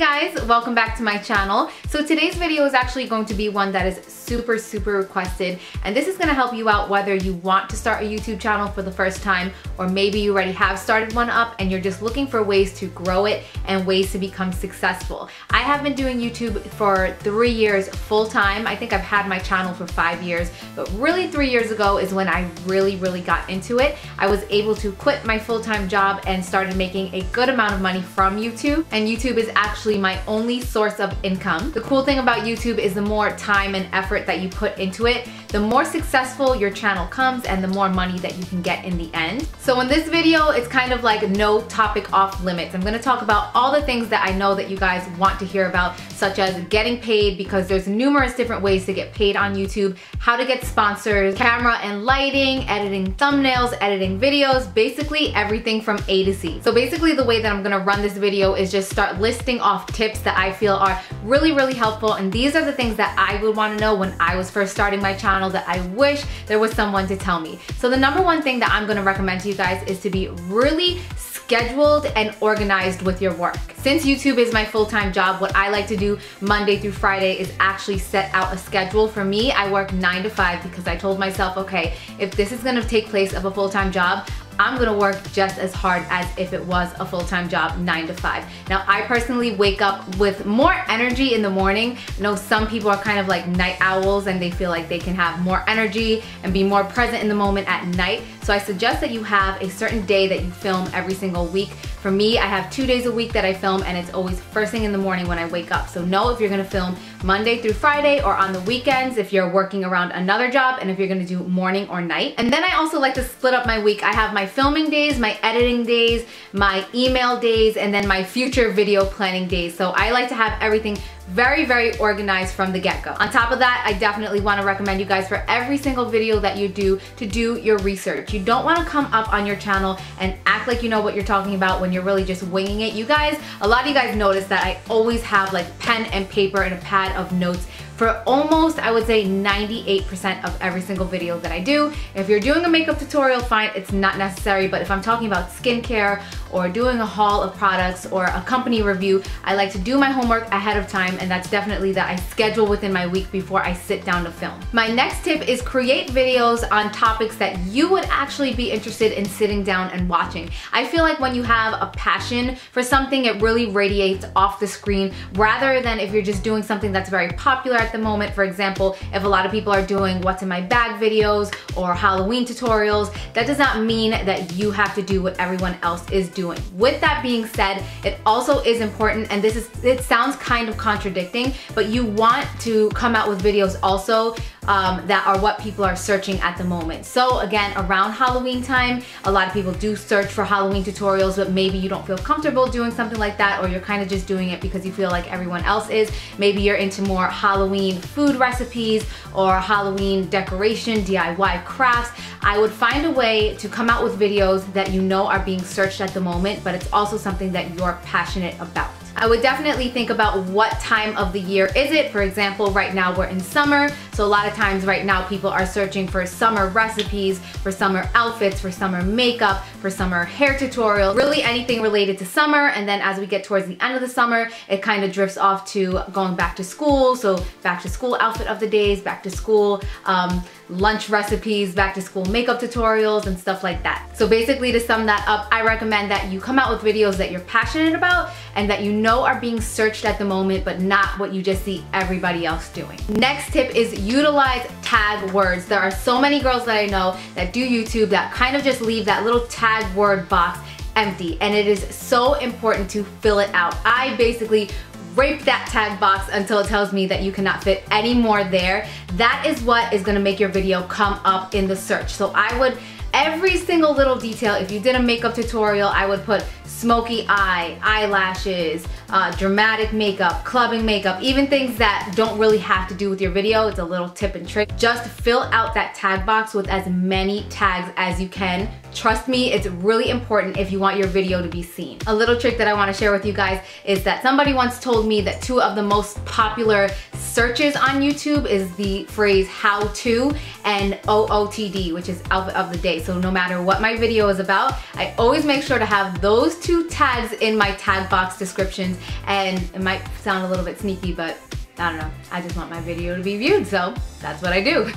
guys, welcome back to my channel. So today's video is actually going to be one that is super, super requested. And this is gonna help you out whether you want to start a YouTube channel for the first time, or maybe you already have started one up and you're just looking for ways to grow it and ways to become successful. I have been doing YouTube for three years full time. I think I've had my channel for five years, but really three years ago is when I really, really got into it. I was able to quit my full-time job and started making a good amount of money from YouTube. And YouTube is actually my only source of income. The cool thing about YouTube is the more time and effort that you put into it, the more successful your channel comes and the more money that you can get in the end. So in this video, it's kind of like no topic off limits. I'm gonna talk about all the things that I know that you guys want to hear about, such as getting paid because there's numerous different ways to get paid on YouTube, how to get sponsors, camera and lighting, editing thumbnails, editing videos, basically everything from A to Z. So basically the way that I'm gonna run this video is just start listing off tips that I feel are really, really helpful. And these are the things that I would wanna know when I was first starting my channel that I wish there was someone to tell me. So the number one thing that I'm gonna recommend to you guys is to be really scheduled and organized with your work. Since YouTube is my full-time job, what I like to do Monday through Friday is actually set out a schedule. For me, I work nine to five because I told myself, okay, if this is gonna take place of a full-time job, I'm gonna work just as hard as if it was a full-time job, nine to five. Now, I personally wake up with more energy in the morning. I know some people are kind of like night owls and they feel like they can have more energy and be more present in the moment at night. So I suggest that you have a certain day that you film every single week. For me, I have two days a week that I film and it's always first thing in the morning when I wake up. So know if you're gonna film Monday through Friday or on the weekends if you're working around another job and if you're gonna do morning or night. And then I also like to split up my week. I have my filming days, my editing days, my email days, and then my future video planning days. So I like to have everything very, very organized from the get-go. On top of that, I definitely wanna recommend you guys for every single video that you do to do your research. You don't wanna come up on your channel and act like you know what you're talking about when you're really just winging it. You guys, a lot of you guys notice that I always have like pen and paper and a pad of notes for almost, I would say 98% of every single video that I do. If you're doing a makeup tutorial, fine, it's not necessary, but if I'm talking about skincare or doing a haul of products or a company review, I like to do my homework ahead of time and that's definitely that I schedule within my week before I sit down to film. My next tip is create videos on topics that you would actually be interested in sitting down and watching. I feel like when you have a passion for something, it really radiates off the screen rather than if you're just doing something that's very popular at the moment. For example, if a lot of people are doing what's in my bag videos or Halloween tutorials, that does not mean that you have to do what everyone else is doing. With that being said, it also is important, and this is, it sounds kind of contradicting, but you want to come out with videos also um, that are what people are searching at the moment. So again, around Halloween time, a lot of people do search for Halloween tutorials, but maybe you don't feel comfortable doing something like that, or you're kind of just doing it because you feel like everyone else is. Maybe you're into more Halloween food recipes or Halloween decoration, DIY crafts. I would find a way to come out with videos that you know are being searched at the moment, but it's also something that you're passionate about. I would definitely think about what time of the year is it. For example, right now we're in summer, so a lot of times right now people are searching for summer recipes, for summer outfits, for summer makeup, for summer hair tutorial, really anything related to summer. And then as we get towards the end of the summer, it kind of drifts off to going back to school. So back to school outfit of the days, back to school um, lunch recipes, back to school makeup tutorials and stuff like that. So basically to sum that up, I recommend that you come out with videos that you're passionate about and that you know are being searched at the moment, but not what you just see everybody else doing. Next tip is utilize tag words. There are so many girls that I know that do YouTube that kind of just leave that little tag word box empty and it is so important to fill it out. I basically rape that tag box until it tells me that you cannot fit any more there. That is what is gonna make your video come up in the search. So I would every single little detail. If you did a makeup tutorial, I would put smoky eye, eyelashes, uh, dramatic makeup, clubbing makeup, even things that don't really have to do with your video. It's a little tip and trick. Just fill out that tag box with as many tags as you can. Trust me, it's really important if you want your video to be seen. A little trick that I wanna share with you guys is that somebody once told me that two of the most popular searches on YouTube is the phrase how to and OOTD, which is outfit of the day. So no matter what my video is about, I always make sure to have those two tags in my tag box descriptions. And it might sound a little bit sneaky, but I don't know. I just want my video to be viewed, so that's what I do.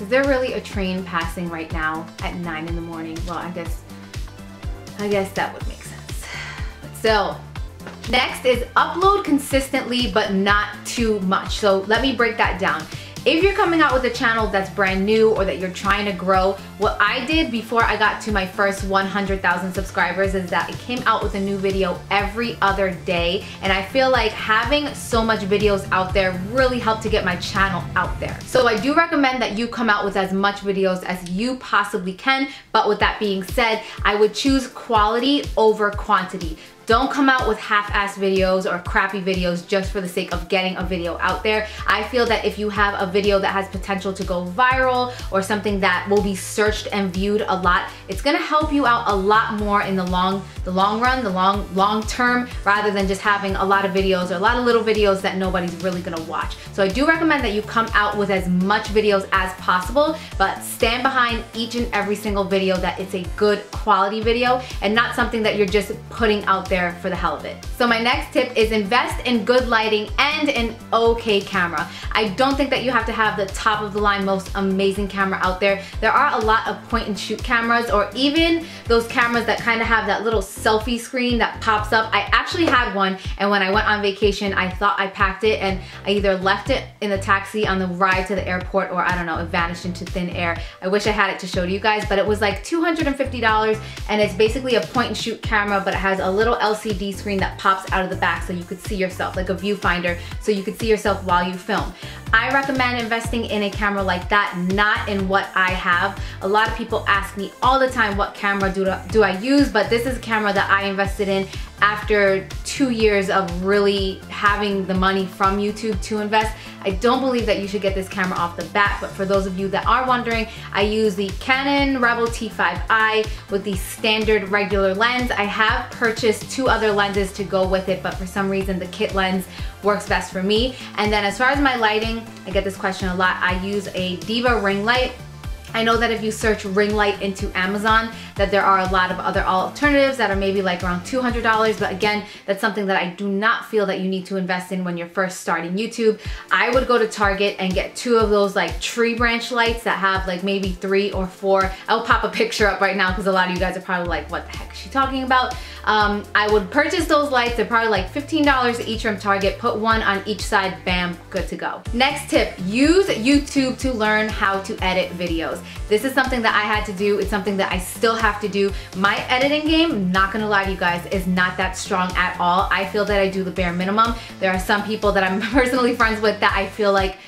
Is there really a train passing right now at nine in the morning? Well, I guess, I guess that would make sense. But still, Next is upload consistently, but not too much. So let me break that down. If you're coming out with a channel that's brand new or that you're trying to grow, what I did before I got to my first 100,000 subscribers is that I came out with a new video every other day. And I feel like having so much videos out there really helped to get my channel out there. So I do recommend that you come out with as much videos as you possibly can. But with that being said, I would choose quality over quantity. Don't come out with half-ass videos or crappy videos just for the sake of getting a video out there. I feel that if you have a video that has potential to go viral or something that will be searched and viewed a lot, it's gonna help you out a lot more in the long, the long run, the long, long term, rather than just having a lot of videos or a lot of little videos that nobody's really gonna watch. So I do recommend that you come out with as much videos as possible, but stand behind each and every single video that it's a good quality video and not something that you're just putting out there there for the hell of it. So my next tip is invest in good lighting and an okay camera. I don't think that you have to have the top of the line most amazing camera out there. There are a lot of point and shoot cameras or even those cameras that kind of have that little selfie screen that pops up. I actually had one and when I went on vacation I thought I packed it and I either left it in the taxi on the ride to the airport or I don't know, it vanished into thin air. I wish I had it to show to you guys but it was like $250 and it's basically a point and shoot camera but it has a little LCD screen that pops out of the back so you could see yourself, like a viewfinder, so you could see yourself while you film. I recommend investing in a camera like that, not in what I have. A lot of people ask me all the time what camera do, do I use, but this is a camera that I invested in after two years of really having the money from YouTube to invest. I don't believe that you should get this camera off the bat, but for those of you that are wondering, I use the Canon Rebel T5i with the standard regular lens. I have purchased two other lenses to go with it, but for some reason the kit lens works best for me. And then as far as my lighting, I get this question a lot. I use a Diva ring light I know that if you search ring light into Amazon, that there are a lot of other alternatives that are maybe like around $200, but again, that's something that I do not feel that you need to invest in when you're first starting YouTube. I would go to Target and get two of those like tree branch lights that have like maybe three or four. I'll pop a picture up right now because a lot of you guys are probably like, what the heck is she talking about? Um, I would purchase those lights. They're probably like $15 each from Target. Put one on each side, bam, good to go. Next tip, use YouTube to learn how to edit videos. This is something that I had to do. It's something that I still have to do. My editing game, not gonna lie to you guys, is not that strong at all. I feel that I do the bare minimum. There are some people that I'm personally friends with that I feel like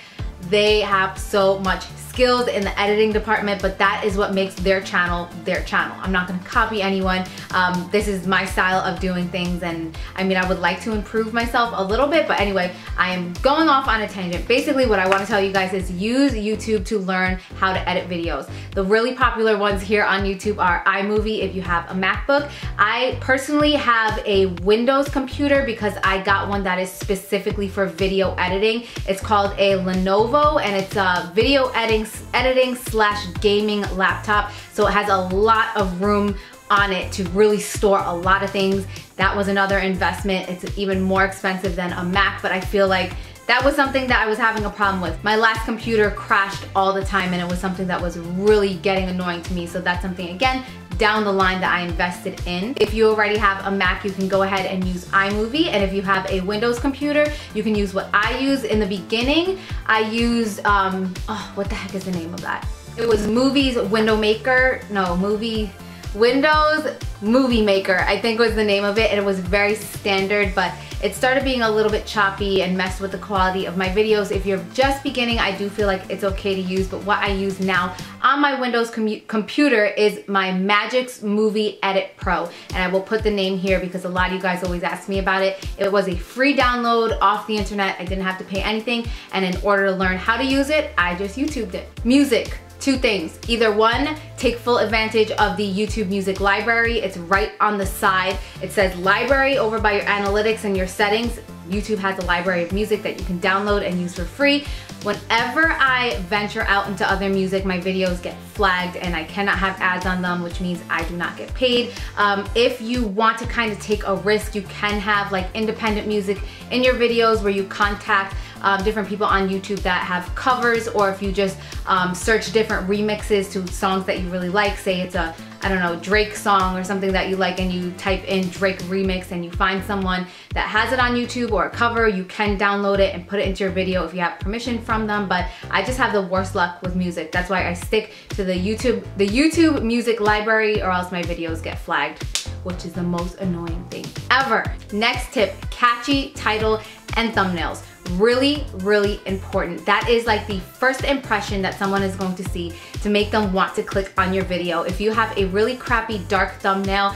they have so much skills in the editing department, but that is what makes their channel their channel. I'm not gonna copy anyone. Um, this is my style of doing things and I mean, I would like to improve myself a little bit, but anyway, I am going off on a tangent. Basically what I wanna tell you guys is use YouTube to learn how to edit videos. The really popular ones here on YouTube are iMovie if you have a MacBook. I personally have a Windows computer because I got one that is specifically for video editing. It's called a Lenovo and it's a video editing editing slash gaming laptop. So it has a lot of room on it to really store a lot of things. That was another investment. It's even more expensive than a Mac, but I feel like that was something that I was having a problem with. My last computer crashed all the time and it was something that was really getting annoying to me. So that's something, again, down the line that I invested in. If you already have a Mac, you can go ahead and use iMovie. And if you have a Windows computer, you can use what I use. In the beginning, I used, um, oh, what the heck is the name of that? It was Movies Window Maker. No, Movie, Windows Movie Maker, I think was the name of it. And it was very standard, but it started being a little bit choppy and messed with the quality of my videos. If you're just beginning, I do feel like it's okay to use, but what I use now on my Windows com computer is my Magix Movie Edit Pro. And I will put the name here because a lot of you guys always ask me about it. It was a free download off the internet. I didn't have to pay anything. And in order to learn how to use it, I just YouTubed it. Music two things. Either one, take full advantage of the YouTube music library. It's right on the side. It says library over by your analytics and your settings. YouTube has a library of music that you can download and use for free. Whenever I venture out into other music, my videos get flagged and I cannot have ads on them, which means I do not get paid. Um, if you want to kind of take a risk, you can have like independent music in your videos where you contact um, different people on YouTube that have covers or if you just um, search different remixes to songs that you really like, say it's a I don't know, Drake song or something that you like and you type in Drake remix and you find someone that has it on YouTube or a cover, you can download it and put it into your video if you have permission from them. But I just have the worst luck with music. That's why I stick to the YouTube, the YouTube music library or else my videos get flagged, which is the most annoying thing ever. Next tip, catchy title and thumbnails really, really important. That is like the first impression that someone is going to see to make them want to click on your video. If you have a really crappy dark thumbnail,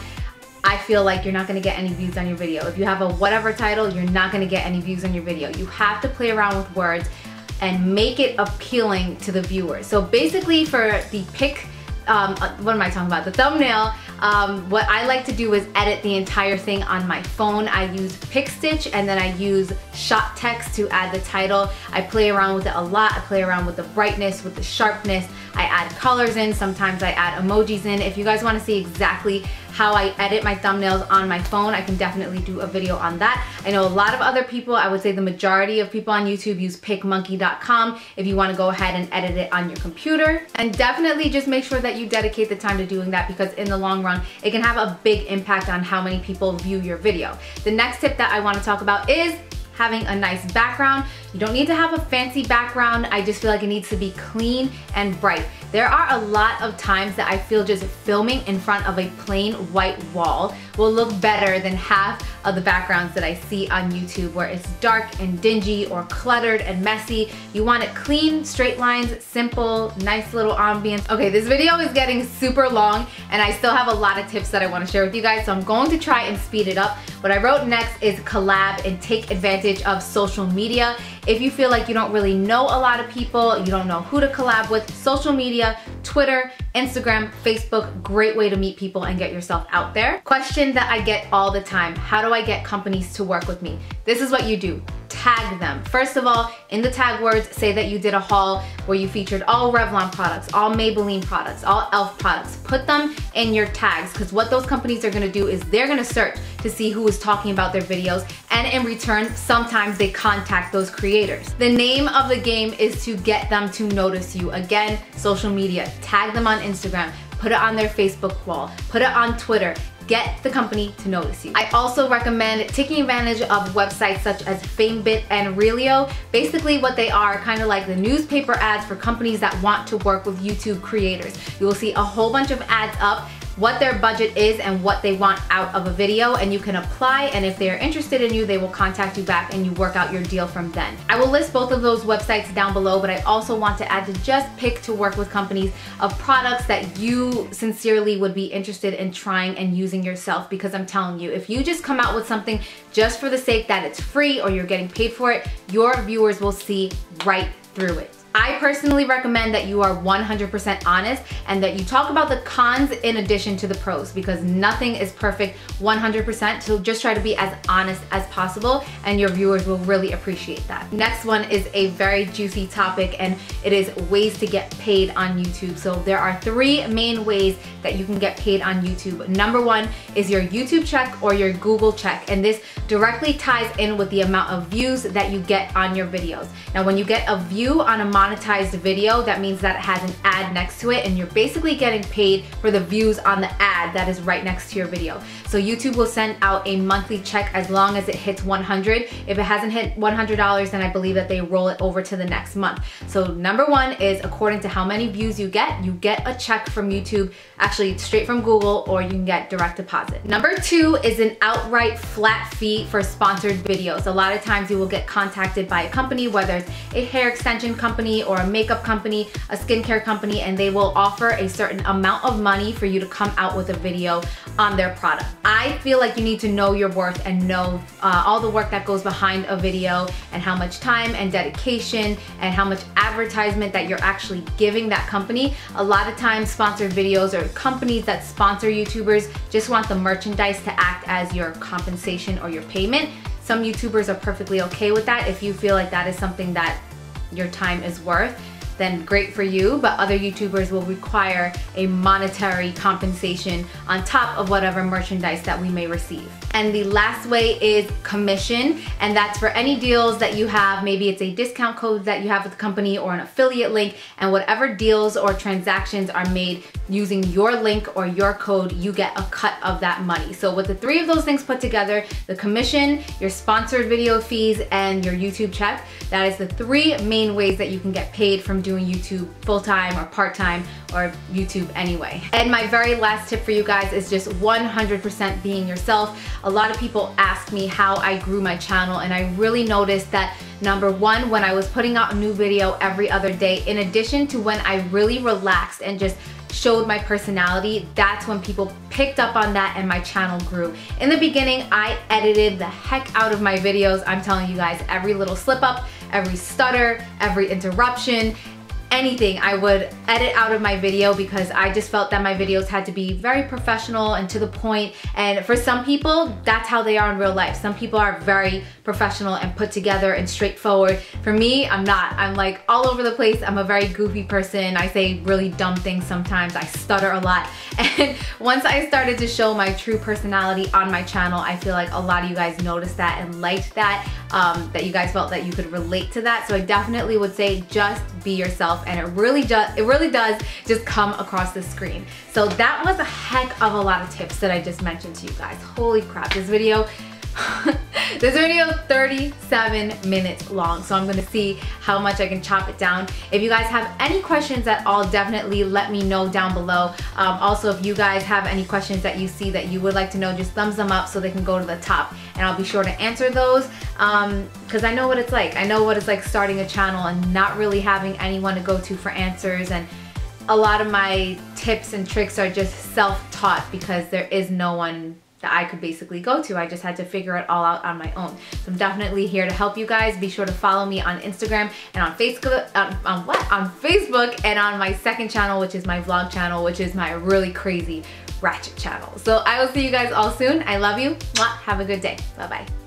I feel like you're not gonna get any views on your video. If you have a whatever title, you're not gonna get any views on your video. You have to play around with words and make it appealing to the viewer. So basically for the pick um, uh, what am I talking about? The thumbnail, um, what I like to do is edit the entire thing on my phone. I use PicStitch and then I use shot text to add the title. I play around with it a lot. I play around with the brightness, with the sharpness. I add colors in, sometimes I add emojis in. If you guys wanna see exactly how I edit my thumbnails on my phone, I can definitely do a video on that. I know a lot of other people, I would say the majority of people on YouTube use picmonkey.com if you wanna go ahead and edit it on your computer. And definitely just make sure that you dedicate the time to doing that because in the long run, it can have a big impact on how many people view your video. The next tip that I wanna talk about is having a nice background. You don't need to have a fancy background. I just feel like it needs to be clean and bright. There are a lot of times that I feel just filming in front of a plain white wall will look better than half of the backgrounds that I see on YouTube where it's dark and dingy or cluttered and messy. You want it clean, straight lines, simple, nice little ambience. Okay, this video is getting super long and I still have a lot of tips that I wanna share with you guys, so I'm going to try and speed it up. What I wrote next is collab and take advantage of social media. If you feel like you don't really know a lot of people, you don't know who to collab with, social media, Twitter, Instagram, Facebook, great way to meet people and get yourself out there. Question that I get all the time, how do I get companies to work with me? This is what you do tag them. First of all, in the tag words, say that you did a haul where you featured all Revlon products, all Maybelline products, all e.l.f. products. Put them in your tags because what those companies are gonna do is they're gonna search to see who is talking about their videos and in return, sometimes they contact those creators. The name of the game is to get them to notice you. Again, social media, tag them on Instagram, put it on their Facebook wall, put it on Twitter, get the company to notice you. I also recommend taking advantage of websites such as FameBit and Reelio. Basically what they are kind of like the newspaper ads for companies that want to work with YouTube creators. You will see a whole bunch of ads up what their budget is and what they want out of a video and you can apply and if they're interested in you, they will contact you back and you work out your deal from then. I will list both of those websites down below, but I also want to add to just pick to work with companies of products that you sincerely would be interested in trying and using yourself because I'm telling you, if you just come out with something just for the sake that it's free or you're getting paid for it, your viewers will see right through it. I personally recommend that you are 100% honest and that you talk about the cons in addition to the pros because nothing is perfect 100%. So just try to be as honest as possible and your viewers will really appreciate that. Next one is a very juicy topic and it is ways to get paid on YouTube. So there are three main ways that you can get paid on YouTube. Number one is your YouTube check or your Google check and this directly ties in with the amount of views that you get on your videos. Now when you get a view on a monetized video, that means that it has an ad next to it and you're basically getting paid for the views on the ad that is right next to your video. So YouTube will send out a monthly check as long as it hits 100. If it hasn't hit $100, then I believe that they roll it over to the next month. So number one is according to how many views you get, you get a check from YouTube, actually straight from Google, or you can get direct deposit. Number two is an outright flat fee for sponsored videos. A lot of times you will get contacted by a company, whether it's a hair extension company, company or a makeup company, a skincare company, and they will offer a certain amount of money for you to come out with a video on their product. I feel like you need to know your worth and know uh, all the work that goes behind a video and how much time and dedication and how much advertisement that you're actually giving that company. A lot of times sponsored videos or companies that sponsor YouTubers just want the merchandise to act as your compensation or your payment. Some YouTubers are perfectly okay with that if you feel like that is something that your time is worth then great for you, but other YouTubers will require a monetary compensation on top of whatever merchandise that we may receive. And the last way is commission, and that's for any deals that you have. Maybe it's a discount code that you have with the company or an affiliate link, and whatever deals or transactions are made using your link or your code, you get a cut of that money. So with the three of those things put together, the commission, your sponsored video fees, and your YouTube check, that is the three main ways that you can get paid from doing YouTube full-time or part-time or YouTube anyway. And my very last tip for you guys is just 100% being yourself. A lot of people ask me how I grew my channel and I really noticed that number one, when I was putting out a new video every other day, in addition to when I really relaxed and just showed my personality, that's when people picked up on that and my channel grew. In the beginning, I edited the heck out of my videos. I'm telling you guys, every little slip up, every stutter, every interruption, anything I would edit out of my video because I just felt that my videos had to be very professional and to the point and for some people that's how they are in real life. Some people are very professional and put together and straightforward. For me, I'm not. I'm like all over the place. I'm a very goofy person. I say really dumb things sometimes. I stutter a lot. And once I started to show my true personality on my channel, I feel like a lot of you guys noticed that and liked that, um, that you guys felt that you could relate to that. So I definitely would say just be yourself and it really does, it really does just come across the screen. So that was a heck of a lot of tips that I just mentioned to you guys. Holy crap, this video this video is 37 minutes long, so I'm gonna see how much I can chop it down. If you guys have any questions at all, definitely let me know down below. Um, also, if you guys have any questions that you see that you would like to know, just thumbs them up so they can go to the top and I'll be sure to answer those because um, I know what it's like. I know what it's like starting a channel and not really having anyone to go to for answers and a lot of my tips and tricks are just self-taught because there is no one that I could basically go to. I just had to figure it all out on my own. So I'm definitely here to help you guys. Be sure to follow me on Instagram and on Facebook, on, on what? On Facebook and on my second channel, which is my vlog channel, which is my really crazy ratchet channel. So I will see you guys all soon. I love you. Have a good day. Bye-bye.